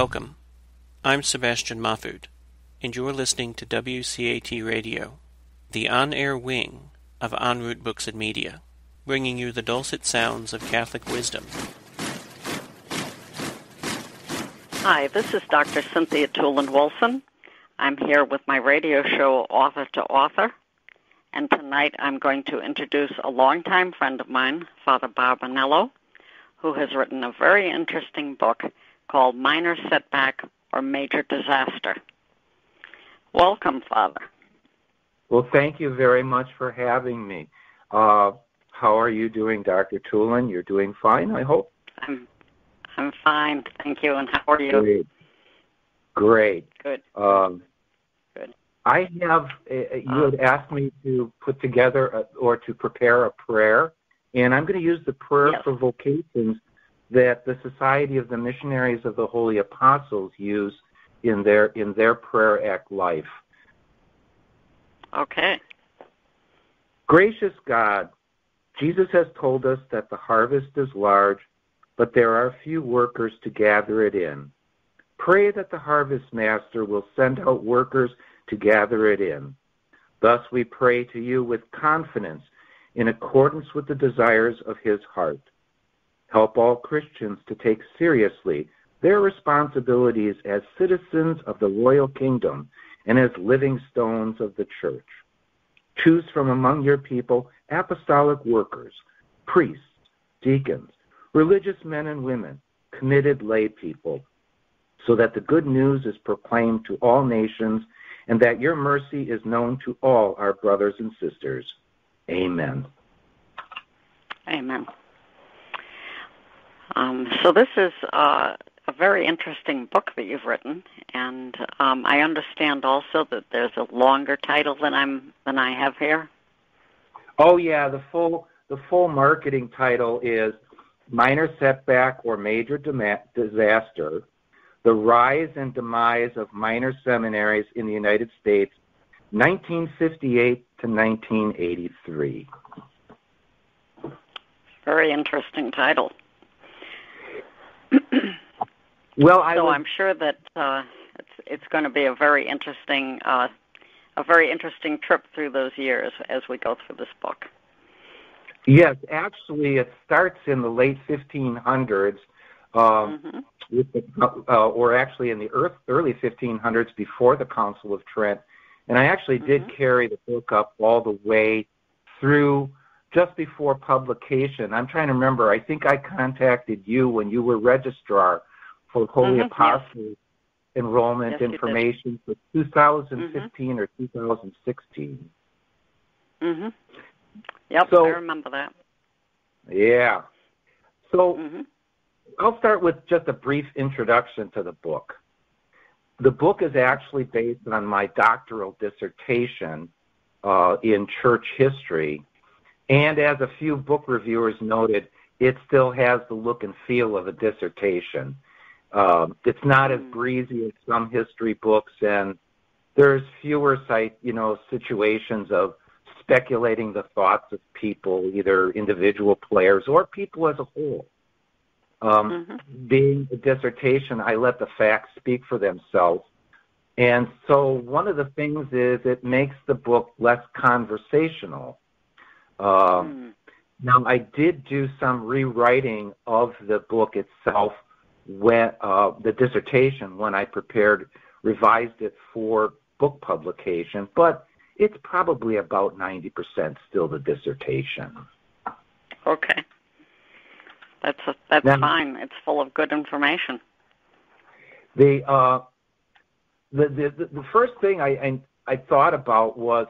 Welcome. I'm Sebastian Mahfood, and you're listening to WCAT Radio, the on air wing of En route Books and Media, bringing you the dulcet sounds of Catholic wisdom. Hi, this is Dr. Cynthia Toolin-Wilson. I'm here with my radio show, Author to Author, and tonight I'm going to introduce a longtime friend of mine, Father Bob Anello, who has written a very interesting book called Minor Setback or Major Disaster. Welcome, Father. Well, thank you very much for having me. Uh, how are you doing, Dr. Toolin? You're doing fine, I hope. I'm I'm fine, thank you. And how are you? Great. Great. Good. Um, Good. I have. Uh, you had asked me to put together a, or to prepare a prayer, and I'm going to use the prayer Yes. for vocations that the Society of the Missionaries of the Holy Apostles use in their in their prayer act life. Okay. Gracious God, Jesus has told us that the harvest is large, but there are few workers to gather it in. Pray that the harvest master will send out workers to gather it in. Thus we pray to you with confidence in accordance with the desires of his heart. Help all Christians to take seriously their responsibilities as citizens of the royal kingdom and as living stones of the church. Choose from among your people apostolic workers, priests, deacons, religious men and women, committed lay people, so that the good news is proclaimed to all nations and that your mercy is known to all our brothers and sisters. Amen. Amen. Um, so this is uh, a very interesting book that you've written, and um, I understand also that there's a longer title than I'm than I have here. Oh yeah, the full the full marketing title is Minor Setback or Major Dema- Disaster: The Rise and Demise of Minor Seminaries in the United States, 1958 to 1983. Very interesting title. Well, I so was, I'm sure that uh, it's it's going to be a very interesting uh, a very interesting trip through those years as we go through this book. yes, actually, it starts in the late 1500s. Um, hmm with the, uh, or actually in the earth, early 1500s before the Council of Trent. And I actually did Mhm. carry the book up all the way through just before publication. I'm trying to remember. I think I contacted you when you were registrar for Holy Mhm, yes. Apostles enrollment Yes, information for 2015 or 2016. hmm Yep, So- I remember that. Yeah. So hmm I'll start with just a brief introduction to the book. The book is actually based on my doctoral dissertation uh, in church history, and as a few book reviewers noted, it still has the look and feel of a dissertation. Um, it's not as Mm. breezy as some history books, and there's fewer site, you know, situations of speculating the thoughts of people, either individual players or people as a whole. Um, hmm being a dissertation, I let the facts speak for themselves. And so one of the things is it makes the book less conversational. Um, Mm. Now, I did do some rewriting of the book itself, when uh, the dissertation, when I prepared, revised it for book publication, but it's probably about 90% still the dissertation. Okay. That's a, that's Now- fine. It's full of good information. The uh, the, the the first thing I, I I thought about was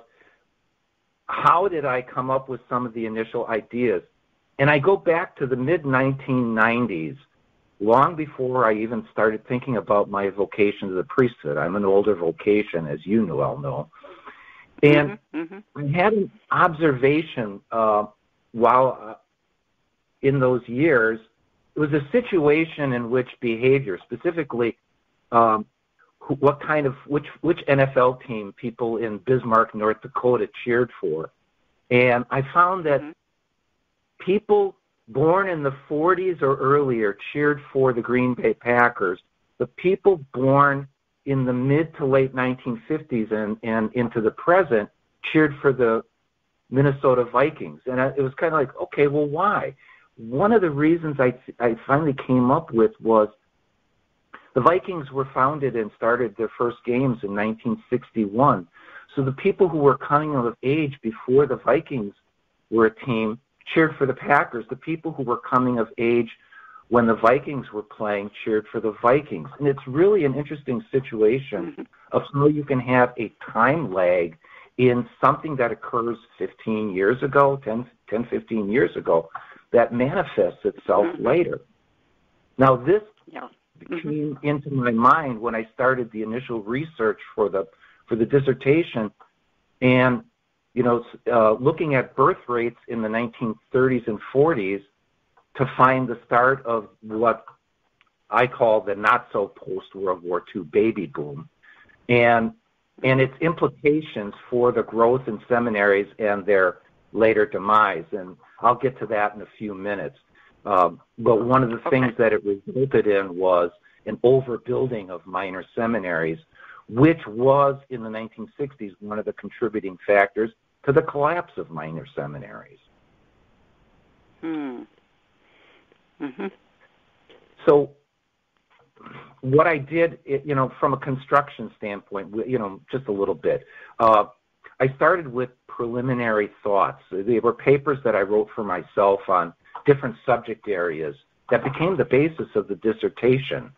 how did I come up with some of the initial ideas, and I go back to the mid 1990s, long before I even started thinking about my vocation to the priesthood. I'm an older vocation, as you well know, and hmm I had an observation uh, while uh, in those years. It was a situation in which behavior, specifically, um, what kind of which which NFL team people in Bismarck, North Dakota, cheered for, and I found that Mhm. people born in the 40s or earlier cheered for the Green Bay Packers, the people born in the mid to late 1950s and, and into the present cheered for the Minnesota Vikings. And it was kind of like, okay, well, why? One of the reasons I, I finally came up with was the Vikings were founded and started their first games in 1961. So the people who were coming of age before the Vikings were a team cheered for the Packers. The people who were coming of age when the Vikings were playing cheered for the Vikings. And it's really an interesting situation mm-hmm. of how you can have a time lag in something that occurs 15 years ago, 10, 10 15 years ago, that manifests itself mm-hmm. later. Now, this yeah. Mm-hmm. came into my mind when I started the initial research for the for the dissertation, and you know, uh, looking at birth rates in the 1930s and 40s to find the start of what I call the not so post World War II baby boom, and and its implications for the growth in seminaries and their later demise. And I'll get to that in a few minutes. Um, but one of the okay. things that it resulted in was an overbuilding of minor seminaries, which was in the 1960s one of the contributing factors to the collapse of minor seminaries. Hmm. Mm-hmm. So what I did, you know, from a construction standpoint, you know, just a little bit. Uh, I started with preliminary thoughts. They were papers that I wrote for myself on different subject areas that became the basis of the dissertation.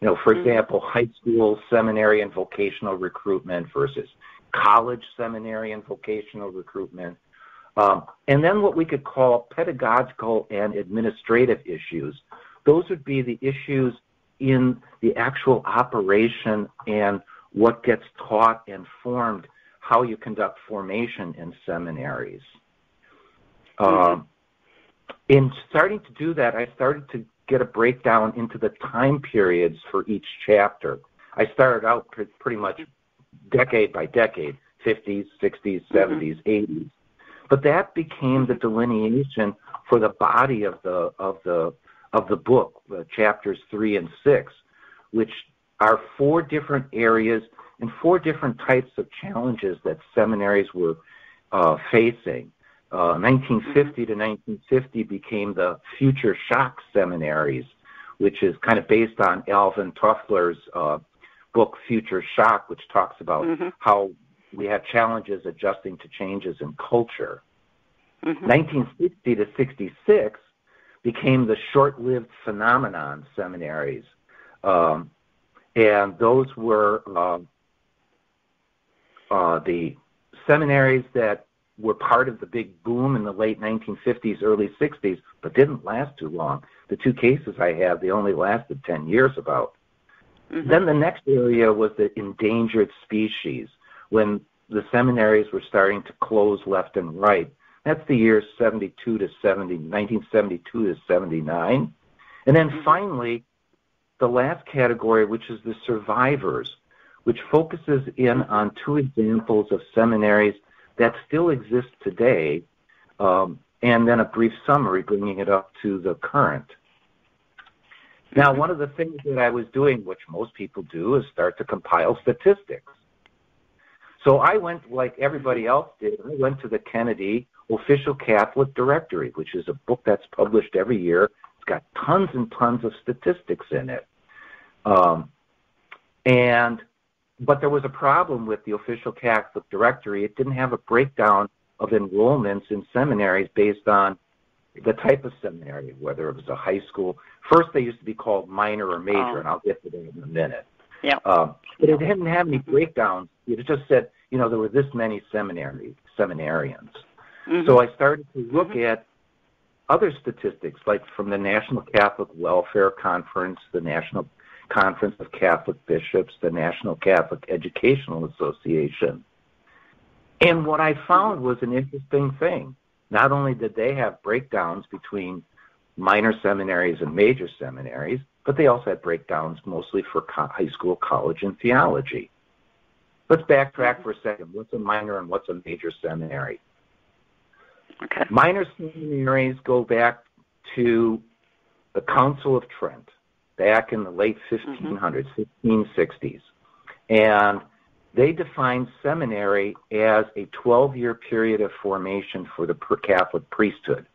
You know, for mm-hmm. example, high school seminary and vocational recruitment versus college seminary and vocational recruitment. Um, and then what we could call pedagogical and administrative issues. Those would be the issues in the actual operation and what gets taught and formed, how you conduct formation in seminaries. Mm-hmm. Um, in starting to do that, I started to get a breakdown into the time periods for each chapter. I started out pretty much decade by decade 50s, 60s, 70s, mm-hmm. 80s. But that became the delineation for the body of the of the of the book, uh, chapters three and six, which are four different areas and four different types of challenges that seminaries were uh, facing. Uh, 1950 to 1950 became the future shock seminaries, which is kind of based on Alvin Toffler's uh, book Future Shock, which talks about mm-hmm. how we have challenges adjusting to changes in culture. Mm-hmm. 1960 to 66 became the short-lived phenomenon seminaries, um, and those were uh, uh, the seminaries that were part of the big boom in the late 1950s, early 60s, but didn't last too long. The two cases I have, they only lasted 10 years about. Mm-hmm. Then the next area was the endangered species, when the seminaries were starting to close left and right. That's the years 72 to 70, 1972 to 79. And then mm-hmm. finally, the last category, which is the survivors, which focuses in on two examples of seminaries that still exists today, um, and then a brief summary bringing it up to the current. Now, one of the things that I was doing, which most people do, is start to compile statistics. So I went, like everybody else did, I went to the Kenedy Official Catholic Directory, which is a book that's published every year. It's got tons and tons of statistics in it. Um, and but there was a problem with the Official Catholic Directory. It didn't have a breakdown of enrollments in seminaries based on the type of seminary, whether it was a high school. First, they used to be called minor or major, oh. and I'll get to that in a minute. Yeah. Um, but it didn't have any breakdowns. It just said, you know, there were this many seminary seminarians. Mm-hmm. So I started to look mm-hmm. at other statistics, like from the National Catholic Welfare Conference, the National Conference of Catholic Bishops, the National Catholic Educational Association. And what I found was an interesting thing. Not only did they have breakdowns between minor seminaries and major seminaries, but they also had breakdowns mostly for high school, college, and theology. Let's backtrack for a second. What's a minor and what's a major seminary? Okay. Minor seminaries go back to the Council of Trent. Back in the late 1500s, mm-hmm. 1560s. And they defined seminary as a 12 year period of formation for the Catholic priesthood.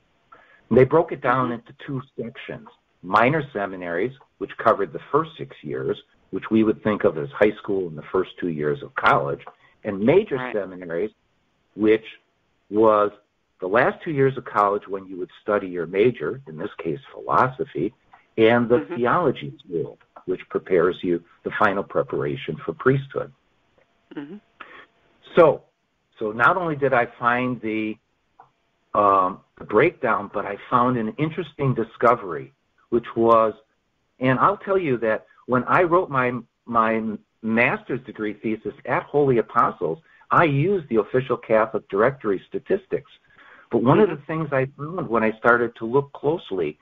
And they broke it down mm-hmm. into two sections minor seminaries, which covered the first six years, which we would think of as high school and the first two years of college, and major right. seminaries, which was the last two years of college when you would study your major, in this case philosophy, and the mm-hmm. theology field, which prepares you the final preparation for priesthood. Mm-hmm. So, so not only did I find the, um, the breakdown, but I found an interesting discovery, which was, and I'll tell you that when I wrote my my master's degree thesis at Holy Apostles, I used the official Catholic directory statistics. But one mm-hmm. of the things I found when I started to look closely,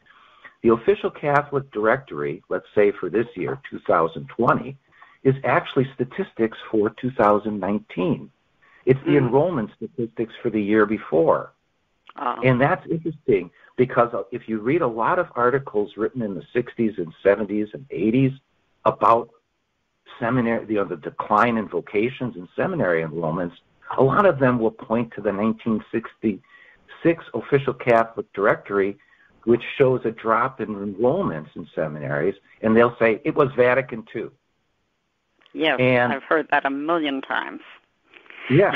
the official Catholic directory, let's say for this year, 2020, is actually statistics for 2019. It's the mm. enrollment statistics for the year before. Uh-huh. And that's interesting because if you read a lot of articles written in the 60s and 70s and 80s about seminary, you know, the decline in vocations and seminary enrollments, a lot of them will point to the 1966 official Catholic directory, which shows a drop in enrollments in seminaries, and they'll say it was Vatican II. Yes, and, I've heard that a million times. Yeah,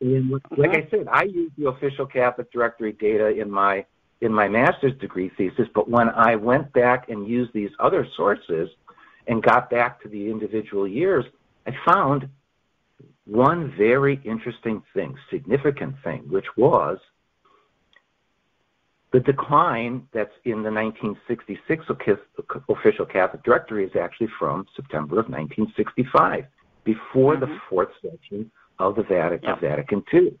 and mm-hmm. like I said, I use the official Catholic Directory data in my in my master's degree thesis, but when I went back and used these other sources and got back to the individual years, I found one very interesting thing, significant thing, which was the decline that's in the 1966 official Catholic Directory is actually from September of 1965, before mm-hmm. the fourth session of the Vatican, yep. Vatican II.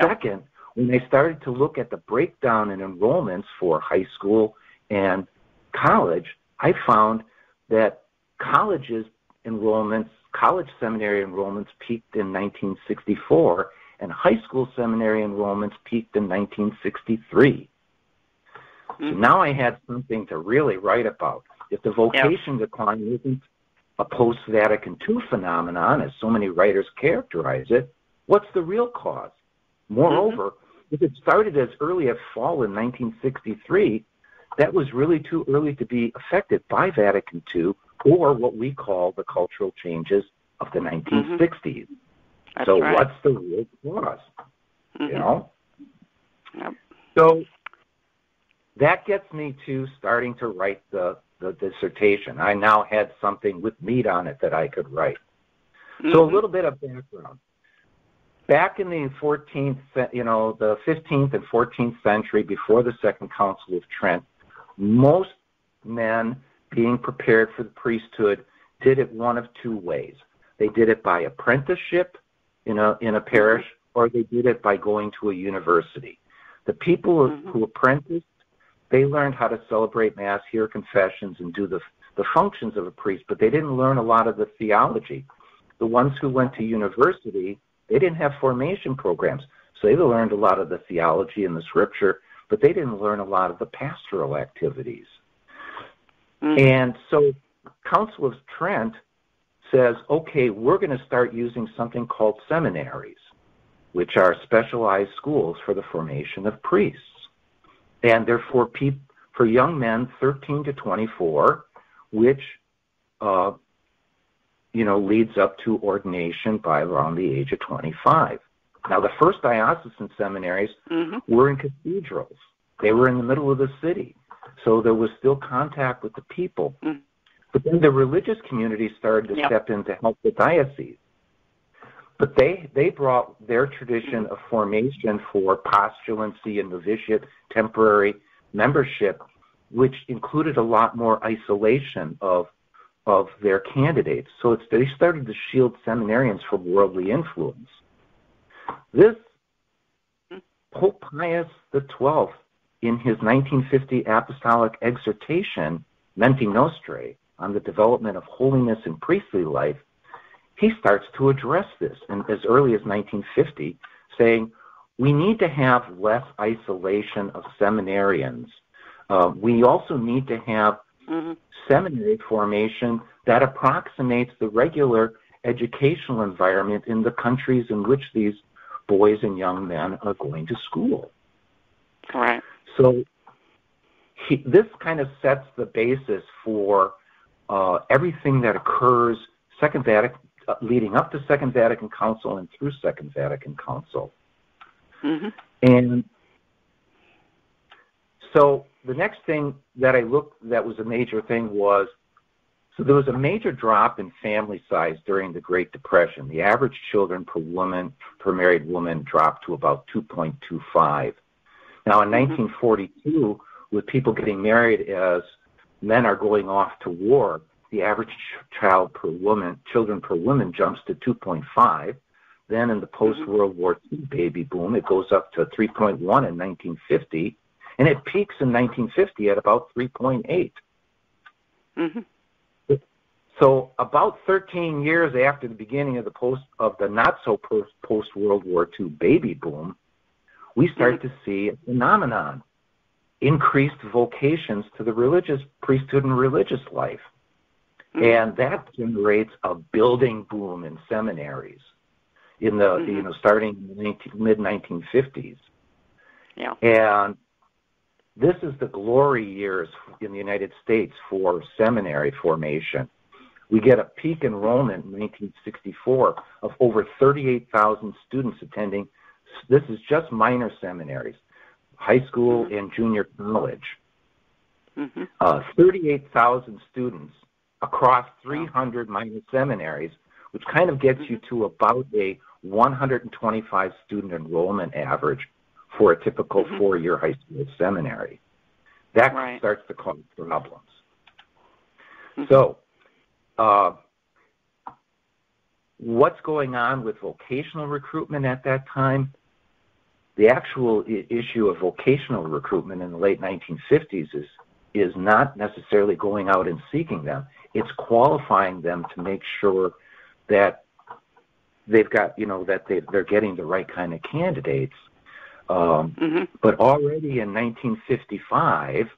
Second, yep. when they started to look at the breakdown in enrollments for high school and college, I found that colleges enrollments, college seminary enrollments peaked in 1964, and high school seminary enrollments peaked in 1963. Mm-hmm. Now I had something to really write about. If the vocation decline isn't a post Vatican II phenomenon, as so many writers characterize it, what's the real cause? Moreover, mm-hmm. if it started as early as fall in 1963, that was really too early to be affected by Vatican II or what we call the cultural changes of the 1960s. Mm-hmm. so, right. what's the real cause? Mm-hmm. You know? Yep. So, that gets me to starting to write the, the dissertation. I now had something with meat on it that I could write. Mm-hmm. So a mm-hmm. little bit of background. Back in the 14th, you know, the 15th and 14th century, before the Second Council of Trent, most men being prepared for the priesthood did it one of two ways. They did it by apprenticeship in a in a parish, or they did it by going to a university. The people mm-hmm. who apprenticed they learned how to celebrate Mass, hear confessions, and do the, the functions of a priest, but they didn't learn a lot of the theology. The ones who went to university, they didn't have formation programs, so they learned a lot of the theology and the scripture, but they didn't learn a lot of the pastoral activities. Mm-hmm. And so Council of Trent says, okay, we're going to start using something called seminaries, which are specialized schools for the formation of priests and they're for peop- for young men 13 to 24, which uh, you know leads up to ordination by around the age of 25. Now, the first diocesan seminaries mm-hmm. were in cathedrals; they were in the middle of the city, so there was still contact with the people. Mm-hmm. But then the religious community started to yep. step in to help the diocese. But they, they brought their tradition of formation for postulancy and novitiate temporary membership, which included a lot more isolation of, of their candidates. So it's, they started to shield seminarians from worldly influence. This Pope Pius XII, in his 1950 apostolic exhortation, Menti Nostri, on the development of holiness in priestly life, he starts to address this and as early as 1950, saying we need to have less isolation of seminarians. Uh, we also need to have mm-hmm. seminary formation that approximates the regular educational environment in the countries in which these boys and young men are going to school. Right. So he, this kind of sets the basis for uh, everything that occurs Second Vatican, leading up to Second Vatican Council and through Second Vatican Council. Mm-hmm. And so the next thing that I looked that was a major thing was so there was a major drop in family size during the Great Depression. The average children per woman per married woman dropped to about 2.25. Now in mm-hmm. 1942, with people getting married as men are going off to war, the average child per woman, children per woman jumps to 2.5. Then in the post-World mm-hmm. War II baby boom, it goes up to 3.1 in 1950, and it peaks in 1950 at about 3.8. Mm-hmm. So about 13 years after the beginning of the post of the not so post World War II baby boom, we start mm-hmm. to see a phenomenon increased vocations to the religious priesthood and religious life. Mm-hmm. And that generates a building boom in seminaries in the mm-hmm. you know starting in the mid 1950s. Yeah. And this is the glory years in the United States for seminary formation. We get a peak enrollment in 1964 of over 38,000 students attending. This is just minor seminaries high school mm-hmm. and junior college. Mm-hmm. Uh, 38,000 students across 300 minor seminaries, which kind of gets you to about a 125 student enrollment average for a typical mm-hmm. four year high school seminary. That right. starts to cause problems. Mm-hmm. So, uh, what's going on with vocational recruitment at that time? the actual I- issue of vocational recruitment in the late 1950s is is not necessarily going out and seeking them. It's qualifying them to make sure that they've got you know that they they're getting the right kind of candidates. Um, mm-hmm. But already in 1955,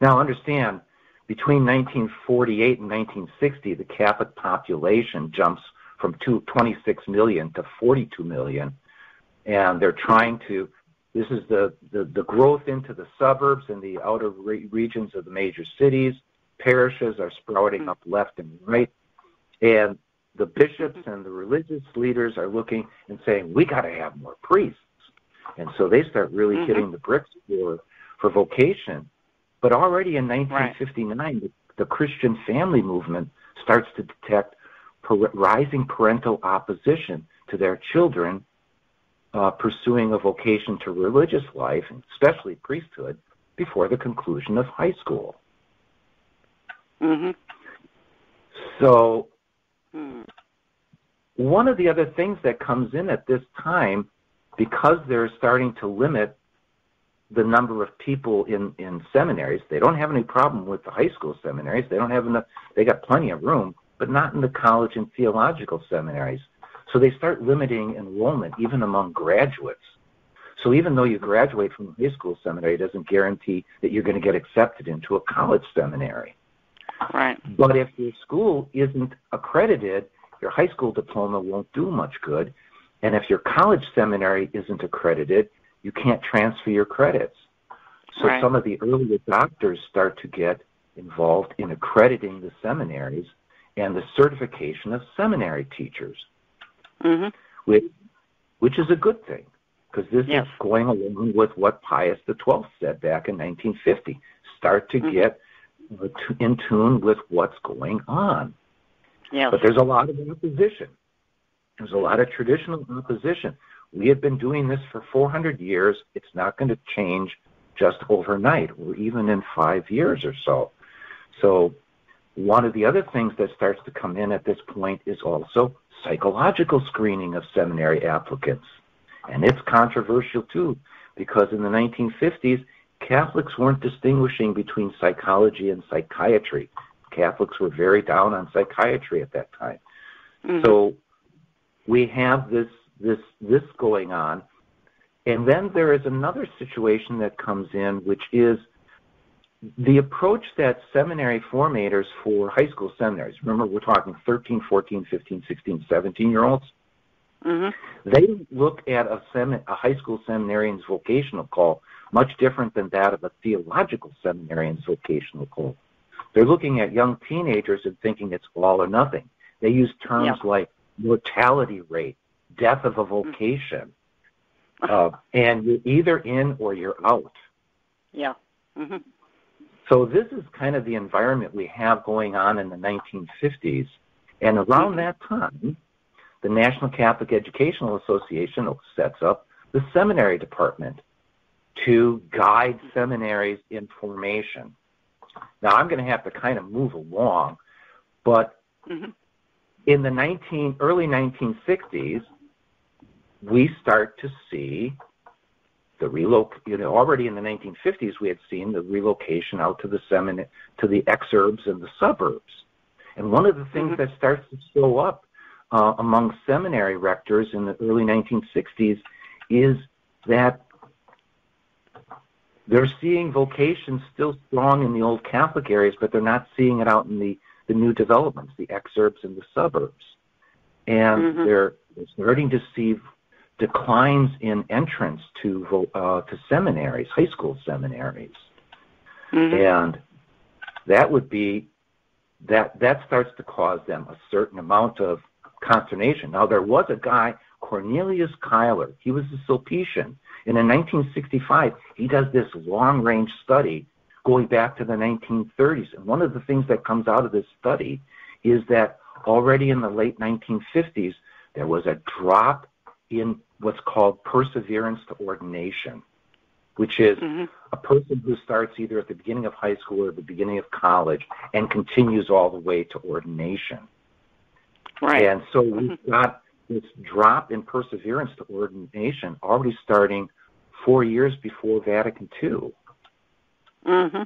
now understand between 1948 and 1960, the Catholic population jumps from two, 26 million to 42 million and they're trying to. This is the, the, the growth into the suburbs and the outer re- regions of the major cities. Parishes are sprouting up left and right, and the bishops and the religious leaders are looking and saying, "We got to have more priests," and so they start really mm-hmm. hitting the bricks for for vocation. But already in 1959, right. the, the Christian family movement starts to detect per- rising parental opposition to their children uh, pursuing a vocation to religious life, especially priesthood, before the conclusion of high school. Mm-hmm. So, mm. one of the other things that comes in at this time, because they're starting to limit the number of people in, in seminaries, they don't have any problem with the high school seminaries. They don't have enough, they got plenty of room, but not in the college and theological seminaries. So they start limiting enrollment even among graduates. So even though you graduate from a high school seminary, it doesn't guarantee that you're going to get accepted into a college seminary. Right. But if your school isn't accredited, your high school diploma won't do much good. And if your college seminary isn't accredited, you can't transfer your credits. So right. some of the early doctors start to get involved in accrediting the seminaries and the certification of seminary teachers mm-hmm. which, which is a good thing because this yes. is going along with what Pius XII said back in 1950. Start to mm-hmm. get in tune with what's going on. Yes. But there's a lot of opposition. There's a lot of traditional opposition. We have been doing this for 400 years. It's not going to change just overnight or even in five years or so. So, one of the other things that starts to come in at this point is also psychological screening of seminary applicants. And it's controversial too, because in the 1950s, Catholics weren't distinguishing between psychology and psychiatry. Catholics were very down on psychiatry at that time. Mm-hmm. So we have this this this going on. And then there is another situation that comes in which is the approach that seminary formators for high school seminaries, remember we're talking 13, 14, 15, 16, 17 year olds, mm-hmm. they look at a, sem- a high school seminarian's vocational call much different than that of a theological seminarian's vocational call. They're looking at young teenagers and thinking it's all or nothing. They use terms yeah. like mortality rate, death of a vocation, mm-hmm. uh, and you're either in or you're out. Yeah. Mm-hmm. So this is kind of the environment we have going on in the 1950s. And around mm-hmm. that time, the National Catholic Educational Association sets up the seminary department to guide seminaries in formation. Now I'm going to have to kind of move along, but mm-hmm. in the 19 early 1960s, we start to see the reloc you know already in the 1950s we had seen the relocation out to the semin to the exurbs and the suburbs and one of the things mm-hmm. that starts to show up uh, among seminary rectors in the early 1960s is that they're seeing vocations still strong in the old Catholic areas, but they're not seeing it out in the, the new developments, the exurbs and the suburbs. And mm-hmm. they're, they're starting to see declines in entrance to uh, to seminaries, high school seminaries, mm-hmm. and that would be that that starts to cause them a certain amount of consternation. Now there was a guy Cornelius Cuyler. He was a Sulpician, and in 1965 he does this long range study going back to the 1930s. And one of the things that comes out of this study is that already in the late 1950s there was a drop in what's called perseverance to ordination, which is mm-hmm. a person who starts either at the beginning of high school or the beginning of college and continues all the way to ordination. Right. And so we've mm-hmm. got this drop in perseverance to ordination already starting four years before Vatican II. Mm-hmm.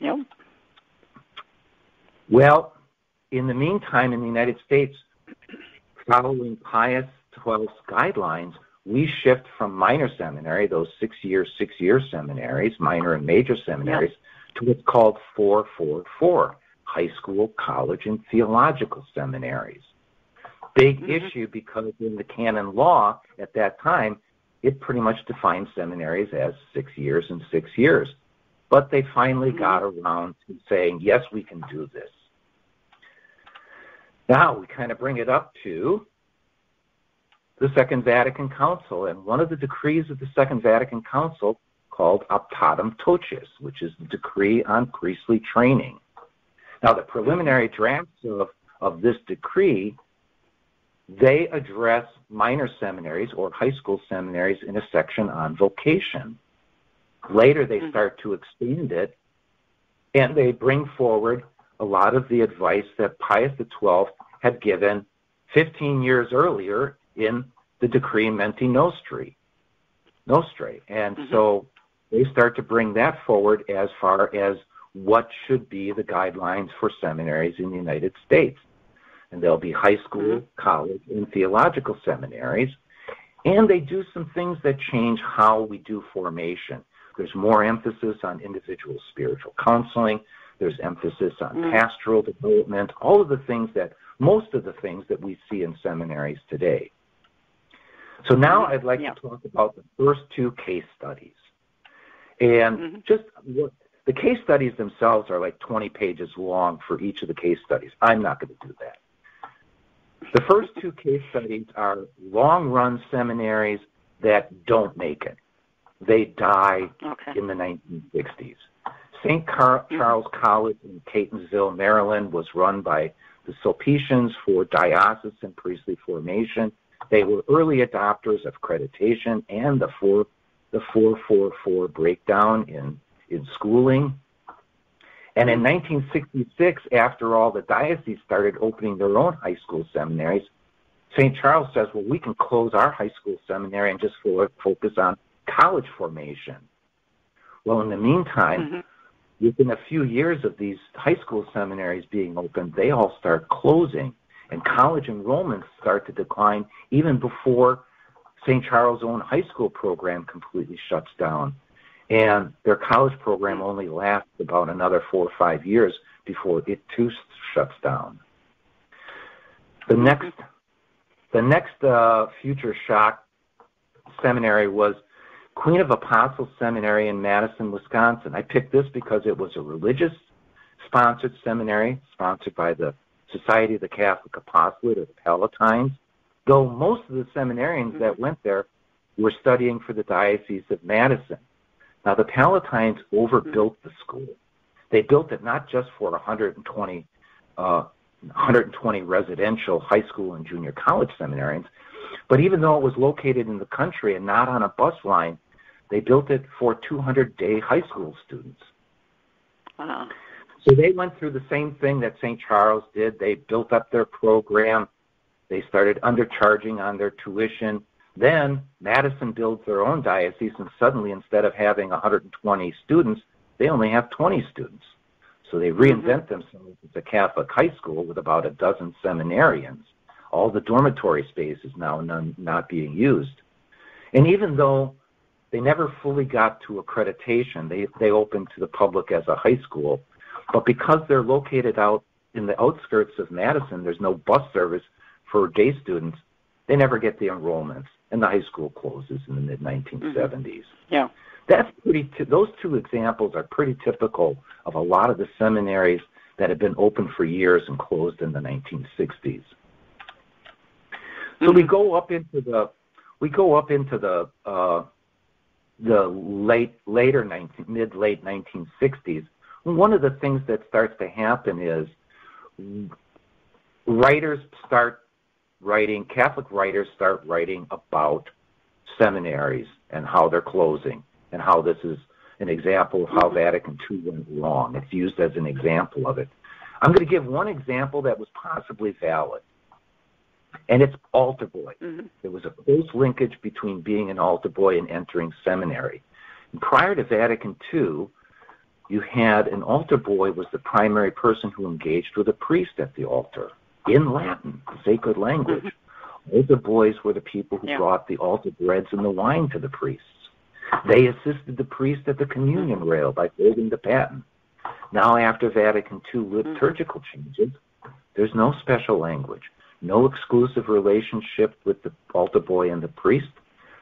Yep. Well, in the meantime, in the United States, following Pius XII's guidelines, we shift from minor seminary, those six year, six year seminaries, minor and major seminaries, yep. to what's called 444, high school, college, and theological seminaries. Big mm-hmm. issue because in the canon law at that time, it pretty much defined seminaries as six years and six years. But they finally mm-hmm. got around to saying, yes, we can do this. Now we kind of bring it up to the Second Vatican Council, and one of the decrees of the Second Vatican Council called Optatum Totius, which is the decree on priestly training. Now, the preliminary drafts of, of this decree, they address minor seminaries or high school seminaries in a section on vocation. Later, they mm-hmm. start to expand it, and they bring forward a lot of the advice that Pius XII had given 15 years earlier in the decree Menti Nostri, Nostri. And mm-hmm. so they start to bring that forward as far as what should be the guidelines for seminaries in the United States. And there'll be high school, mm-hmm. college, and theological seminaries. And they do some things that change how we do formation. There's more emphasis on individual spiritual counseling. There's emphasis on mm-hmm. pastoral development, all of the things that, most of the things that we see in seminaries today. So now mm-hmm. I'd like yeah. to talk about the first two case studies. And mm-hmm. just what the case studies themselves are like 20 pages long for each of the case studies. I'm not going to do that. The first two case studies are long run seminaries that don't make it. They die okay. in the 1960s. St. Car- mm-hmm. Charles College in Catonsville, Maryland was run by the Sulpicians for diocesan priestly formation they were early adopters of accreditation and the four the 444 breakdown in in schooling. And in 1966, after all the dioceses started opening their own high school seminaries, St. Charles says, well, we can close our high school seminary and just focus on college formation. Well, in the meantime, mm-hmm. Within a few years of these high school seminaries being opened, they all start closing and college enrollments start to decline even before St. Charles' own high school program completely shuts down. and their college program only lasts about another four or five years before it too shuts down. The next, the next uh, future shock seminary was Queen of Apostles Seminary in Madison, Wisconsin. I picked this because it was a religious sponsored seminary, sponsored by the Society of the Catholic Apostolate or the Pallottines, though most of the seminarians mm-hmm. that went there were studying for the Diocese of Madison. Now, the Pallottines overbuilt mm-hmm. the school. They built it not just for 120, uh, 120 residential high school and junior college seminarians, but even though it was located in the country and not on a bus line, they built it for 200 day high school students. Wow. So they went through the same thing that St. Charles did. They built up their program. They started undercharging on their tuition. Then Madison builds their own diocese, and suddenly, instead of having 120 students, they only have 20 students. So they reinvent mm-hmm. themselves as a Catholic high school with about a dozen seminarians. All the dormitory space is now none, not being used. And even though they never fully got to accreditation, they, they opened to the public as a high school, but because they're located out in the outskirts of Madison, there's no bus service for day students. They never get the enrollments, and the high school closes in the mid 1970s. Mm-hmm. Yeah, that's pretty. T- those two examples are pretty typical of a lot of the seminaries that have been open for years and closed in the 1960s. So mm-hmm. we go up into the we go up into the uh, the late later 19, mid late 1960s one of the things that starts to happen is writers start writing, Catholic writers start writing about seminaries and how they're closing and how this is an example of how. Vatican II went wrong. It's used as an example of it. I'm going to give one example that was possibly valid, and it's altar boy. Mm-hmm. There was a close linkage between being an altar boy and entering seminary. And prior to Vatican II, you had an altar boy was the primary person who engaged with a priest at the altar in Latin, sacred language. Mm-hmm. Altar boys were the people who yeah. brought the altar breads and the wine to the priests. They assisted the priest at the communion mm-hmm. rail by holding the paten. Now, after Vatican II liturgical mm-hmm. changes, there's no special language, no exclusive relationship with the altar boy and the priest.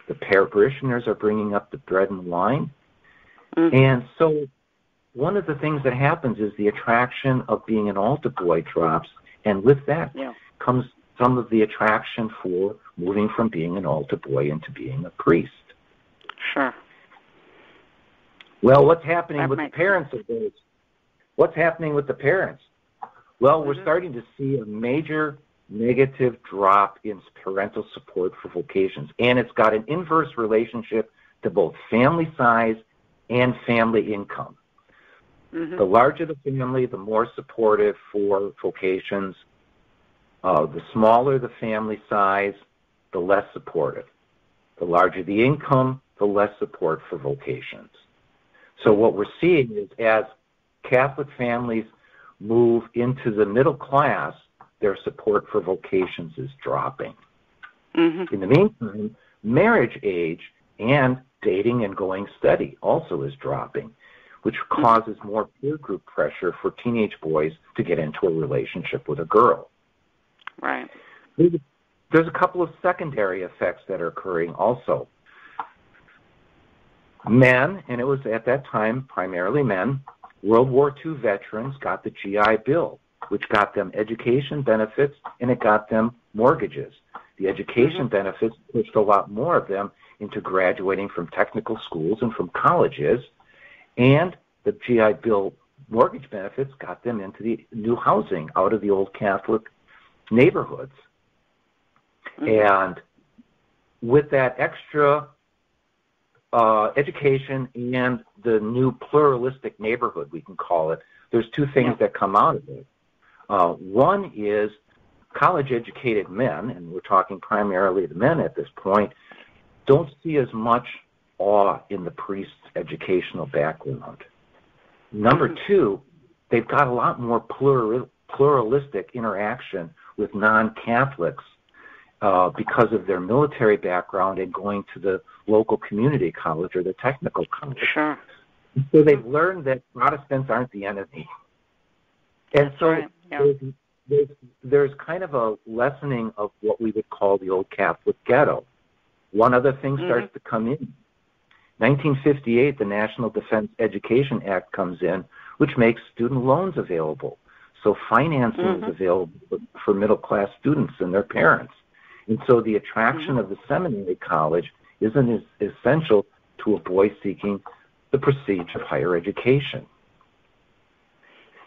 The parishioners are bringing up the bread and wine. Mm-hmm. And so one of the things that happens is the attraction of being an altar boy drops, and with that yeah. comes some of the attraction for moving from being an altar boy into being a priest. Sure. Well, what's happening that with the parents sense. of those? What's happening with the parents? Well, mm-hmm. we're starting to see a major negative drop in parental support for vocations, and it's got an inverse relationship to both family size and family income. Mm-hmm. The larger the family, the more supportive for vocations. Uh, the smaller the family size, the less supportive. The larger the income, the less support for vocations. So what we're seeing is as Catholic families move into the middle class, their support for vocations is dropping. Mm-hmm. In the meantime, marriage age and dating and going steady also is dropping which causes more peer group pressure for teenage boys to get into a relationship with a girl. Right. There's a couple of secondary effects that are occurring also. Men, and it was at that time primarily men, World War II veterans got the GI Bill, which got them education benefits and it got them mortgages. The education mm-hmm. benefits pushed a lot more of them into graduating from technical schools and from colleges and the GI Bill mortgage benefits got them into the new housing out of the old Catholic neighborhoods. Mm-hmm. And with that extra uh, education and the new pluralistic neighborhood, we can call it, there's two things yeah. that come out of it. Uh, one is college educated men, and we're talking primarily the men at this point, don't see as much awe in the priest's educational background. Number mm-hmm. two, they've got a lot more plural, pluralistic interaction with non Catholics uh, because of their military background and going to the local community college or the technical college. Sure. So they've learned that Protestants aren't the enemy. And so right. Yeah. there's, there's, there's kind of a lessening of what we would call the old Catholic ghetto. One other thing Mhm. starts to come in. 1958, the National Defense Education Act comes in, which makes student loans available. So financing Mhm. is available for- middle class students and their parents. And so the attraction Mhm. of the seminary college isn't as essential to a boy seeking the prestige of higher education.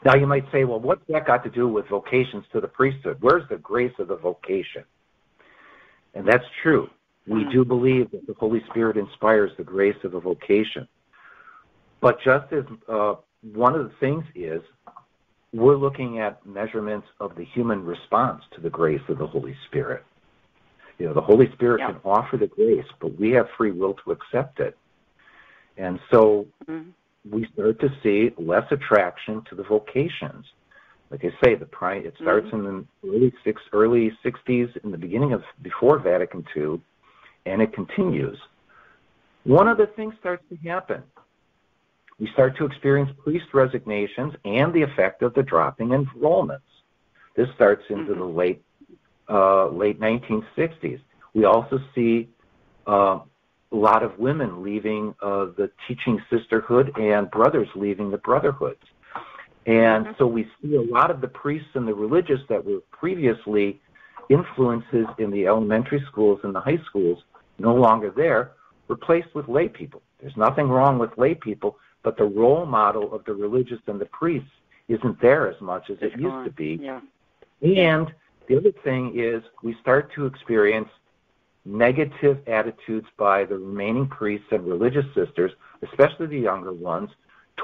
Now you might say, well, what's that got to do with vocations to the priesthood? Where's the grace of the vocation? And that's true. We Mhm. do believe that the Holy Spirit inspires the grace of the vocation. But just as uh, one of the things is, we're looking at measurements of the human response to the grace of the Holy Spirit. You know, the Holy Spirit can offer the grace, but we have free will to accept it. And so Mhm. We start to see less attraction to the vocations. Like I say, the pri- it starts in the early six early sixties, in the beginning of before Vatican II, and it continues. One other thing starts to happen. We start to experience priest resignations and the effect of the dropping enrollments. This starts into Mhm. the late uh, late 1960s. We also see uh, a lot of women leaving uh, the teaching sisterhood and brothers leaving the brotherhoods. And Mhm. so we see a lot of the priests and the religious that were previously influences in the elementary schools and the high schools no longer there, replaced with lay people. There's nothing wrong with lay people, but the role model of the religious and the priests isn't there as much as it It's used gone. to be. Yeah. And the other thing is we start to experience negative attitudes by the remaining priests and religious sisters, especially the younger ones,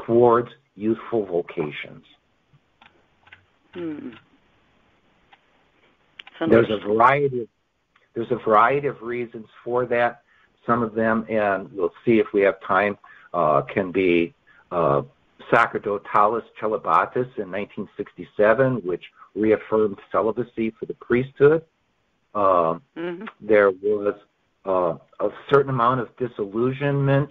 towards youthful vocations. Hmm. There's a variety of there's a variety of reasons for that. Some of them, and we'll see if we have time, uh, can be uh, Sacerdotalis Caelibatus in 1967, which reaffirmed celibacy for the priesthood. Um, hmm there was uh, a certain amount of disillusionment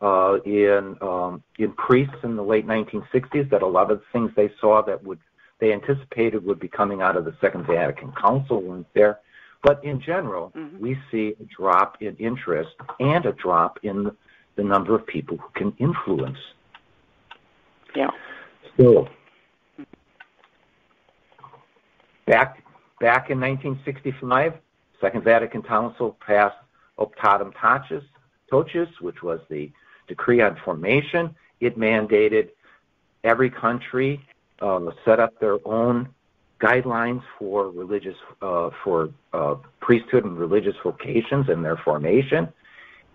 uh, in um, in priests in the late 1960s that a lot of the things they saw that would they anticipated would be coming out of the Second Vatican Council weren't there. But in general, Mhm. we see a drop in interest and a drop in the number of people who can influence. Yeah. So, back back in 1965, Second Vatican Council passed Optatam Totius, which was the decree on formation. It mandated every country uh, set up their own guidelines for religious, uh, for uh, priesthood and religious vocations and their formation.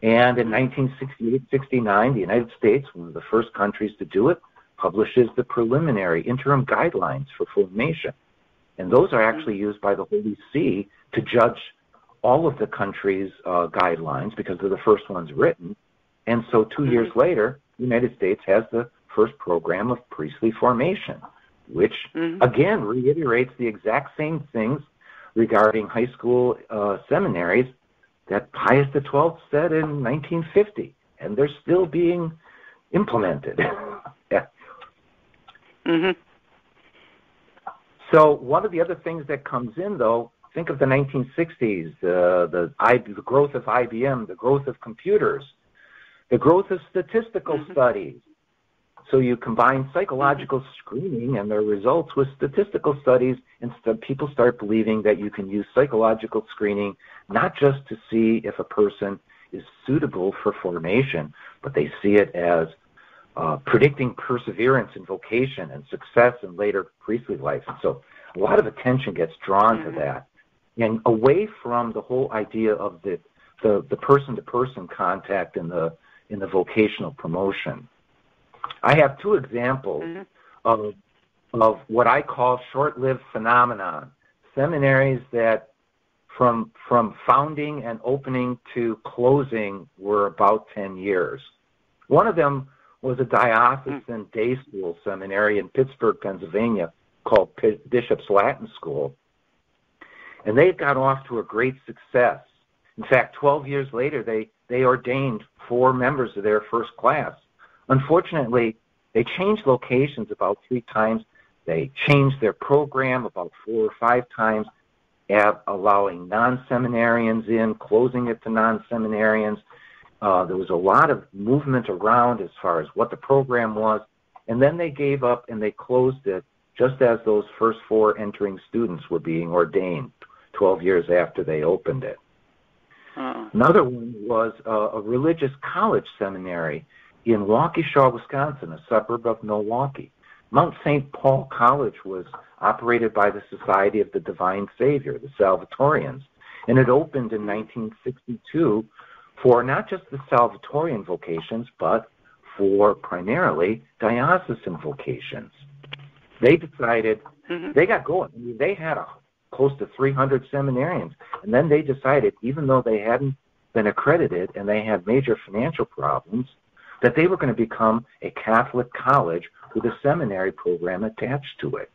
And in 1968-69, the United States, one of the first countries to do it, publishes the preliminary interim guidelines for formation. And those are actually used by the Holy See to judge all of the country's uh, guidelines because they're the first ones written. And so 2 years later, the United States has the first program of priestly formation, which Mhm. again reiterates the exact same things regarding high school uh, seminaries that Pius XII said in 1950, and they're still being implemented. yeah. hmm So one of the other things that comes in, though, think of the 1960s, uh, the, I, the growth of IBM, the growth of computers, the growth of statistical Mhm. studies. So you combine psychological screening and their results with statistical studies, and st- people start believing that you can use psychological screening not just to see if a person is suitable for formation, but they see it as uh, predicting perseverance in vocation and success in later priestly life. And so a lot of attention gets drawn Mhm. to that, and away from the whole idea of the the, the person-to-person contact in the in the vocational promotion. I have two examples Mhm. of of what I call short-lived phenomenon. Seminaries that from from founding and opening to closing were about 10 years. One of them was a diocesan hmm. day school seminary in Pittsburgh, Pennsylvania called Bishop's Latin School. And they got off to a great success. In fact, 12 years later, they, they ordained four members of their first class. Unfortunately, they changed locations about three times. They changed their program about four or five times, allowing non-seminarians in, closing it to non-seminarians. Uh, there was a lot of movement around as far as what the program was, and then they gave up and they closed it just as those first four entering students were being ordained 12 years after they opened it. Uh. Another one was uh, a religious college seminary in Waukesha, Wisconsin, a suburb of Milwaukee. Mount St. Paul College was operated by the Society of the Divine Savior, the Salvatorians, and it opened in 1962 for not just the Salvatorian vocations, but for primarily diocesan vocations. They decided mm-hmm. they got going. I mean, they had a, close to 300 seminarians, and then they decided, even though they hadn't been accredited and they had major financial problems, that they were going to become a Catholic college with a seminary program attached to it.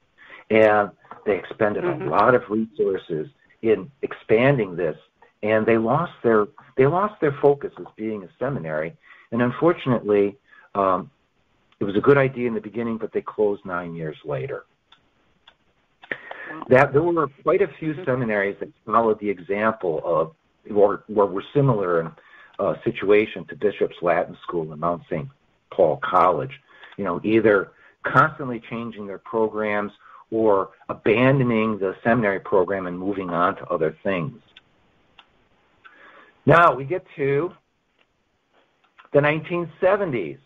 And they expended mm-hmm. a lot of resources in expanding this, and they lost their they lost their focus as being a seminary. And unfortunately, um, it was a good idea in the beginning, but they closed nine years later. That there were quite a few seminaries that followed the example of, or, or were similar in uh, situation to Bishop's Latin School and Mount St. Paul College. You know, either constantly changing their programs or abandoning the seminary program and moving on to other things. Now we get to the 1970s.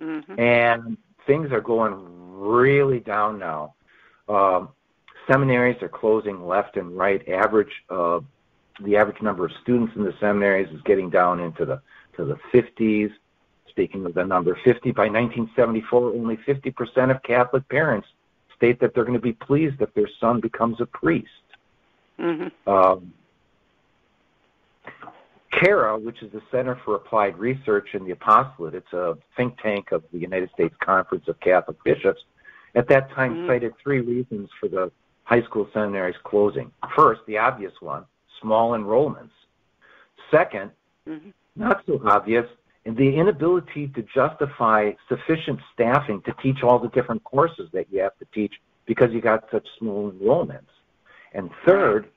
Mm-hmm. And things are going really down now. Um, seminaries are closing left and right. Average uh, the average number of students in the seminaries is getting down into the to the 50s. Speaking of the number 50, by 1974, only 50% of Catholic parents state that they're going to be pleased if their son becomes a priest. Mm-hmm. Um, CARA, which is the Center for Applied Research in the Apostolate, it's a think tank of the United States Conference of Catholic Bishops, at that time mm-hmm. cited three reasons for the high school seminaries closing. First, the obvious one, small enrollments. 2nd mm-hmm. not so obvious, and the inability to justify sufficient staffing to teach all the different courses that you have to teach because you got such small enrollments. And third,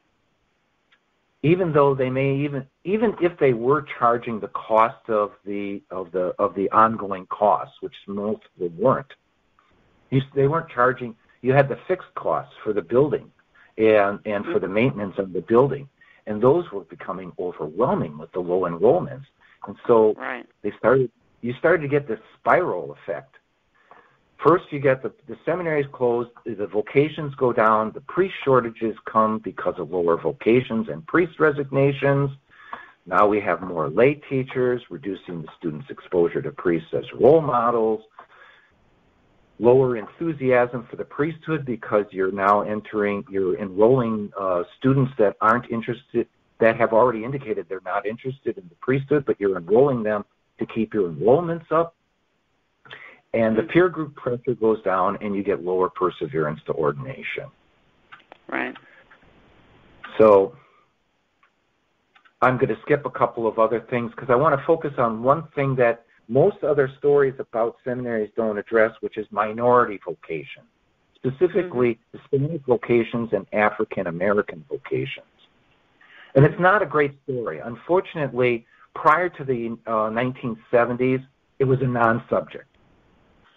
even though they may even even if they were charging the cost of the of the of the ongoing costs, which most of them weren't, you, they weren't charging. You had the fixed costs for the building and and for the maintenance of the building, and those were becoming overwhelming with the low enrollments, and so right. they started. You started to get this spiral effect First, you get the, the seminaries closed, the vocations go down, the priest shortages come because of lower vocations and priest resignations. Now we have more lay teachers, reducing the students' exposure to priests as role models. Lower enthusiasm for the priesthood because you're now entering, you're enrolling uh, students that aren't interested, that have already indicated they're not interested in the priesthood, but you're enrolling them to keep your enrollments up and the peer group pressure goes down and you get lower perseverance to ordination. Right. So I'm going to skip a couple of other things because I want to focus on one thing that most other stories about seminaries don't address, which is minority vocations, specifically mm-hmm. Hispanic vocations and African American vocations. And it's not a great story. Unfortunately, prior to the uh, 1970s, it was a non subject.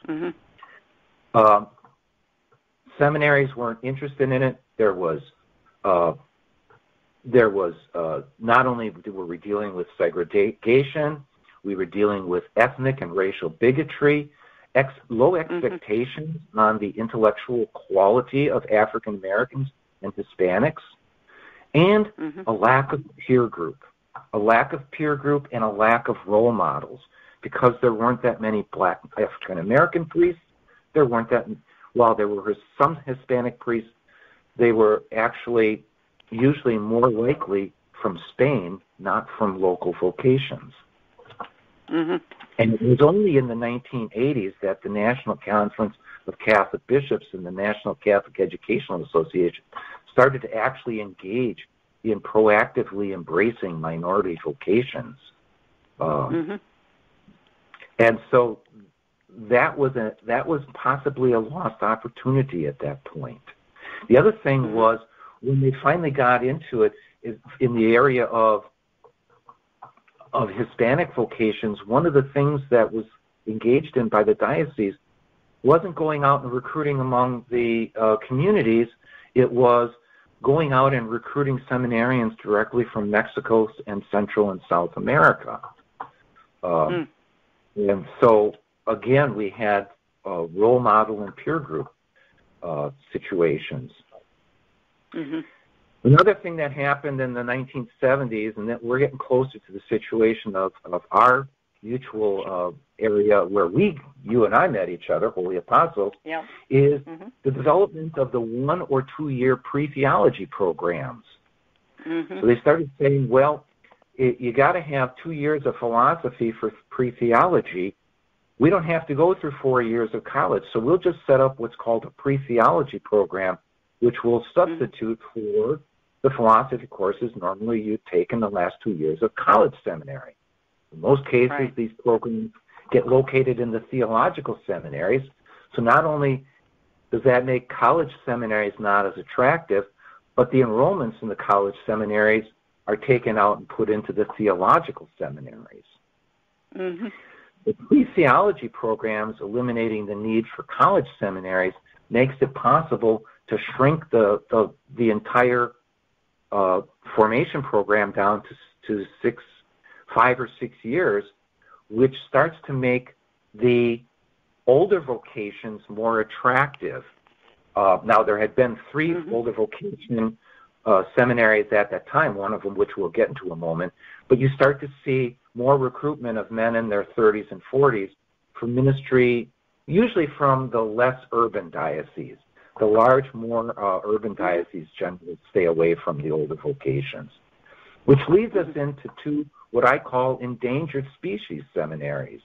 Mm-hmm. Uh, seminaries weren't interested in it. There was uh, there was uh, not only were we dealing with segregation, we were dealing with ethnic and racial bigotry, ex- low mm-hmm. expectations mm-hmm. on the intellectual quality of African Americans and Hispanics, and mm-hmm. a lack of peer group, a lack of peer group, and a lack of role models because there weren't that many black African American priests. There weren't that while there were some Hispanic priests, they were actually usually more likely from Spain, not from local vocations. Mm-hmm. And it was only in the 1980s that the National Conference of Catholic Bishops and the National Catholic Educational Association started to actually engage in proactively embracing minority vocations. Um, mm-hmm. And so that was a that was possibly a lost opportunity at that point. The other thing was when they finally got into it in the area of of Hispanic vocations, one of the things that was engaged in by the diocese wasn't going out and recruiting among the uh, communities. It was going out and recruiting seminarians directly from Mexico and Central and South America. mm. And so, again, we had uh, role model and peer group uh, situations. Mm-hmm. Another thing that happened in the 1970s, and that we're getting closer to the situation of, of our mutual uh, area where we, you and I met each other, Holy Apostles, yeah. is mm-hmm. the development of the one or two year pre theology programs. Mm-hmm. So they started saying, well, it, you got to have two years of philosophy for pre theology. We don't have to go through four years of college, so we'll just set up what's called a pre theology program, which will substitute for the philosophy courses normally you take in the last two years of college seminary. In most cases, right. these programs get located in the theological seminaries. So not only does that make college seminaries not as attractive, but the enrollments in the college seminaries are taken out and put into the theological seminaries. Mm-hmm. The pre-theology programs eliminating the need for college seminaries makes it possible to shrink the, the, the entire uh, formation program down to, to six five or six years, which starts to make the older vocations more attractive. Uh, now, there had been 3 mm-hmm. older vocation uh, seminaries at that time, one of them which we'll get into a moment, but you start to see more recruitment of men in their 30s and 40s for ministry, usually from the less urban dioceses. The large, more uh, urban dioceses generally stay away from the older vocations, which leads us into two what I call endangered species seminaries.